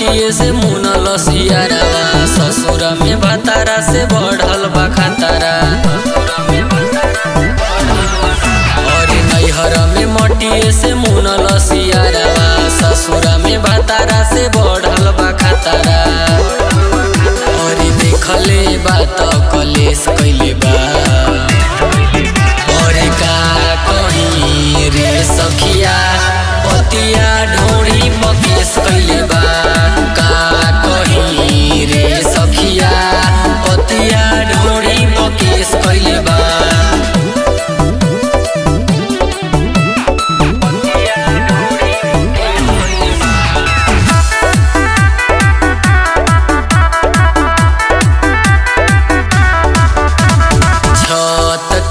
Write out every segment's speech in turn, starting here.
से मुनल सियारावा ससुर में बतारा से बढ़ल बा से मुनल सियारावा ससुर में बतारा से बढ़ल बा और देखले बात कलेस कैले बा। और का कहीं रे सखिया, पतिया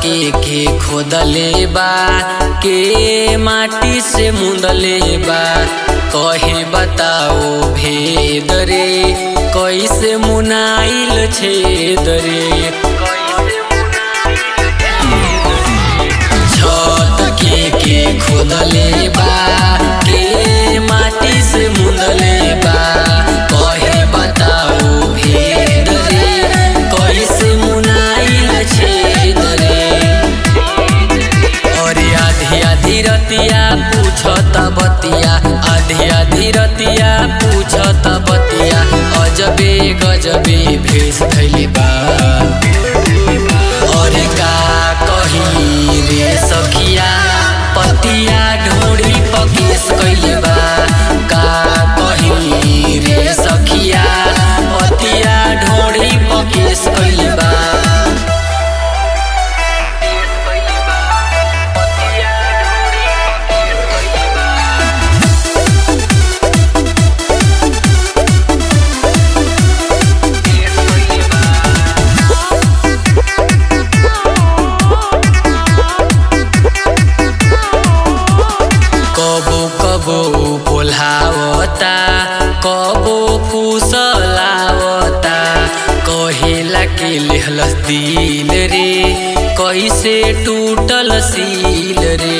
के के खोदले बा, के माटी से मुंदले बा। कहे बताओ भेद रे, कैसे मुनाइल छेद रे। छत के के खोदले बा रतिया पूछत बतिया आधी आधी रतिया पूछत बतिया अजबे गजबे भेष धैले बा। और का कही रे सखिया पतिया ढोड़ी पकेश कैले कबो कुशलावता कहला के लिहल दिल रे कैसे टूटल सील रे।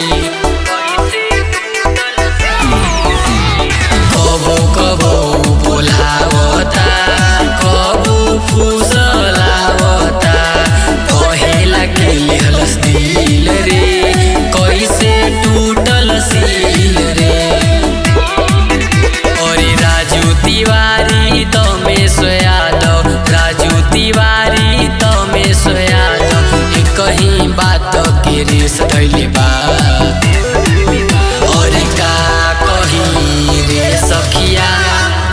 बात के रेस धैले बा कही रे सखिया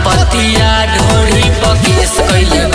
पतिया ढोड़ी पकेस कैले